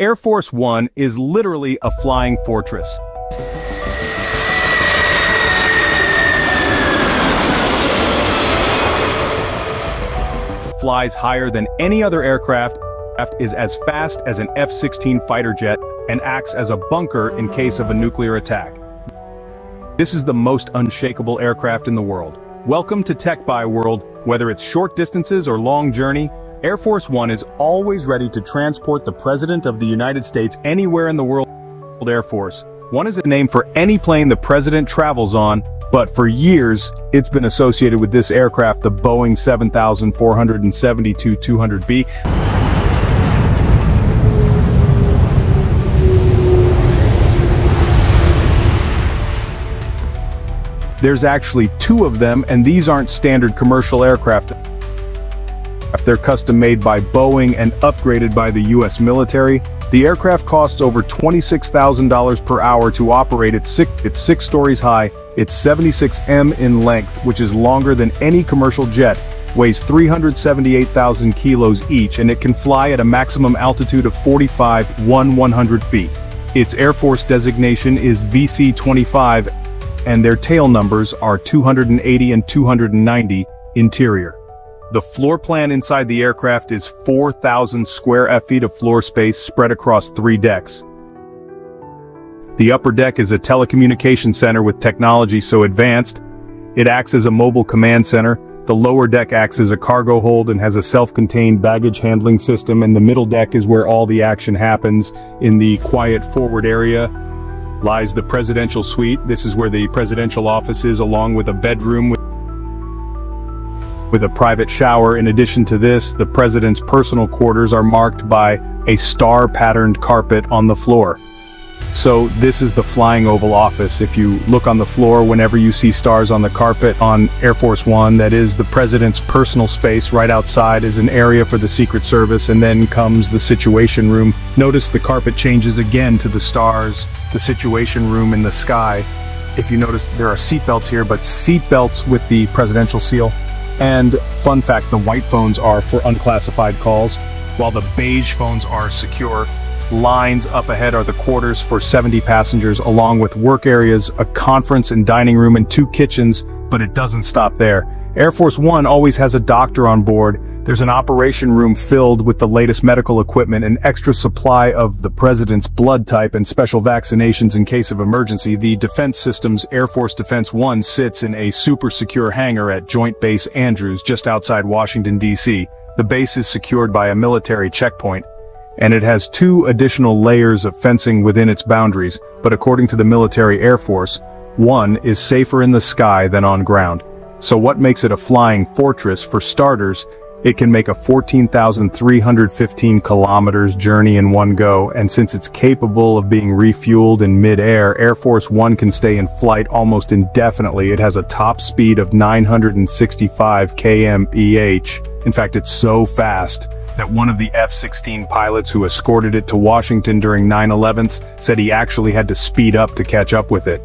Air Force One is literally a flying fortress. Flies higher than any other aircraft, is as fast as an F-16 fighter jet, and acts as a bunker in case of a nuclear attack. This is the most unshakable aircraft in the world. Welcome to Techbye World, whether it's short distances or long journey, Air Force One is always ready to transport the President of the United States anywhere in the world. Air Force One is a name for any plane the President travels on, but for years, it's been associated with this aircraft, the Boeing 7472-200B. There's actually two of them, and these aren't standard commercial aircraft. They're custom made by Boeing and upgraded by the US military. The aircraft costs over $26,000 per hour to operate at six, it's six stories high, it's 76 m in length, which is longer than any commercial jet, weighs 378,000 kilos each, and it can fly at a maximum altitude of 45, 1 100 feet. Its Air Force designation is VC-25, and their tail numbers are 280 and 290, interior. The floor plan inside the aircraft is 4,000 square feet of floor space spread across three decks. The upper deck is a telecommunication center with technology so advanced, it acts as a mobile command center, the lower deck acts as a cargo hold and has a self-contained baggage handling system and the middle deck is where all the action happens. In the quiet forward area lies the presidential suite. This is where the presidential office is along with a bedroom with with a private shower. In addition to this, the president's personal quarters are marked by a star-patterned carpet on the floor. So this is the Flying Oval Office. If you look on the floor whenever you see stars on the carpet on Air Force One, that is the president's personal space. Right outside is an area for the Secret Service, and then comes the Situation Room. Notice the carpet changes again to the stars, the Situation Room in the sky. If you notice, there are seatbelts here, but seatbelts with the presidential seal. And fun fact, the white phones are for unclassified calls, while the beige phones are secure. Lines up ahead are the quarters for 70 passengers along with work areas, a conference and dining room and two kitchens, but it doesn't stop there. Air Force One always has a doctor on board. There's an operation room filled with the latest medical equipment, an extra supply of the president's blood type and special vaccinations in case of emergency. The Defense Systems Air Force Defense One sits in a super secure hangar at Joint Base Andrews just outside Washington, D.C. The base is secured by a military checkpoint, and it has two additional layers of fencing within its boundaries, but according to the military Air Force, one is safer in the sky than on ground. So what makes it a flying fortress? For starters, it can make a 14,315 kilometers journey in one go, and since it's capable of being refueled in mid-air, Air Force One can stay in flight almost indefinitely. It has a top speed of 965 km/h. In fact, it's so fast that one of the F-16 pilots who escorted it to Washington during 9-11s said he actually had to speed up to catch up with it.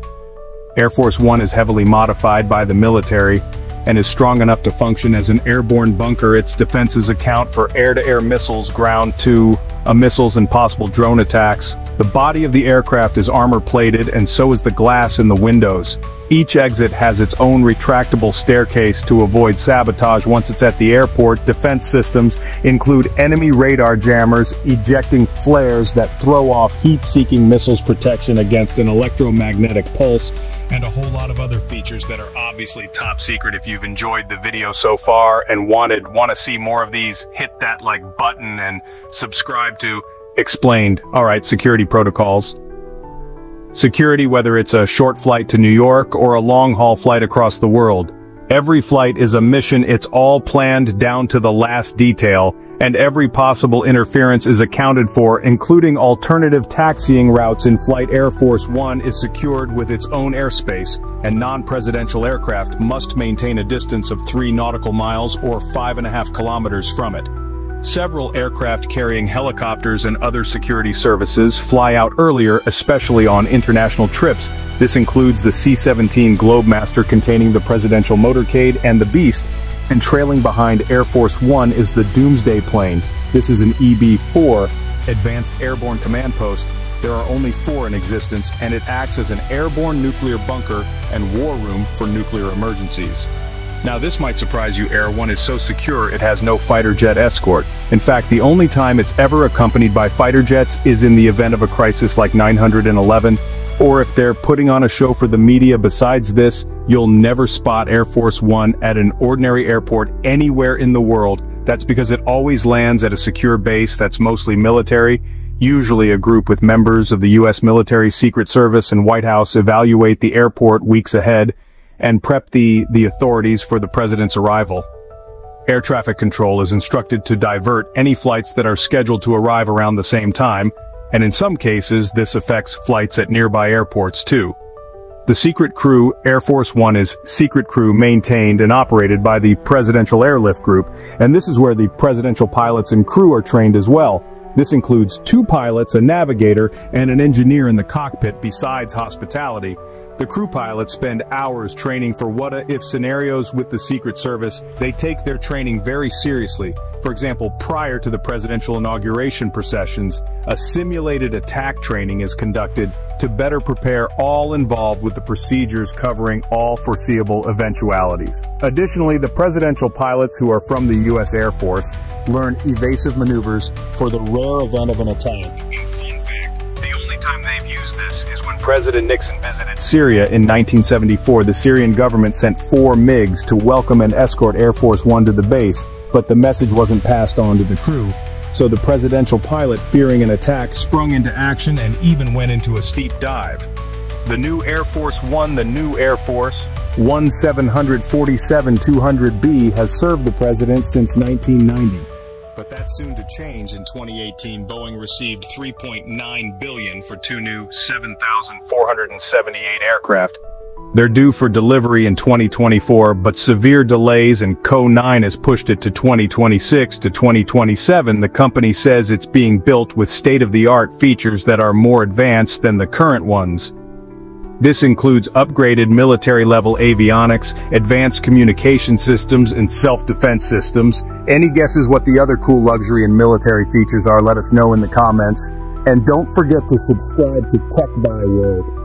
Air Force One is heavily modified by the military and is strong enough to function as an airborne bunker. Its defenses account for air-to-air -air missiles, ground-to-a uh, missiles and possible drone attacks. The body of the aircraft is armor-plated and so is the glass in the windows. Each exit has its own retractable staircase to avoid sabotage once it's at the airport. Defense systems include enemy radar jammers, ejecting flares that throw off heat-seeking missiles protection against an electromagnetic pulse, and a whole lot of other features that are obviously top secret. If you've enjoyed the video so far and wanted want to see more of these, hit that like button and subscribe to Explained. Alright, security protocols. Security whether it's a short flight to New York or a long-haul flight across the world. Every flight is a mission, it's all planned down to the last detail, and every possible interference is accounted for, including alternative taxiing routes in Flight Air Force One is secured with its own airspace, and non-presidential aircraft must maintain a distance of three nautical miles or five and a half kilometers from it. Several aircraft carrying helicopters and other security services fly out earlier, especially on international trips. This includes the C-17 Globemaster containing the presidential motorcade and the Beast, and trailing behind Air Force One is the Doomsday plane. This is an EB-4 Advanced Airborne Command Post, there are only four in existence, and it acts as an airborne nuclear bunker and war room for nuclear emergencies. Now this might surprise you, Air 1 is so secure it has no fighter jet escort. In fact, the only time it's ever accompanied by fighter jets is in the event of a crisis like 911, or if they're putting on a show for the media besides this, you'll never spot Air Force One at an ordinary airport anywhere in the world. That's because it always lands at a secure base that's mostly military, usually a group with members of the U.S. military Secret Service and White House evaluate the airport weeks ahead, and prep the, the authorities for the president's arrival. Air traffic control is instructed to divert any flights that are scheduled to arrive around the same time, and in some cases this affects flights at nearby airports too. The Secret Crew Air Force One is Secret Crew maintained and operated by the Presidential Airlift Group, and this is where the presidential pilots and crew are trained as well. This includes two pilots, a navigator, and an engineer in the cockpit besides hospitality, the crew pilots spend hours training for what-if scenarios with the Secret Service. They take their training very seriously. For example, prior to the presidential inauguration processions, a simulated attack training is conducted to better prepare all involved with the procedures covering all foreseeable eventualities. Additionally, the presidential pilots who are from the U.S. Air Force learn evasive maneuvers for the rare event of an attack. President Nixon visited Syria in 1974, the Syrian government sent four MiGs to welcome and escort Air Force One to the base, but the message wasn't passed on to the crew. So the presidential pilot, fearing an attack, sprung into action and even went into a steep dive. The new Air Force One, the new Air Force, 1747-200B, has served the president since 1990 but that's soon to change in 2018. Boeing received 3.9 billion for two new 747-8 aircraft. They're due for delivery in 2024, but severe delays and CO9 has pushed it to 2026 to 2027. The company says it's being built with state-of-the-art features that are more advanced than the current ones. This includes upgraded military-level avionics, advanced communication systems, and self-defense systems. Any guesses what the other cool luxury and military features are, let us know in the comments. And don't forget to subscribe to Techbye World.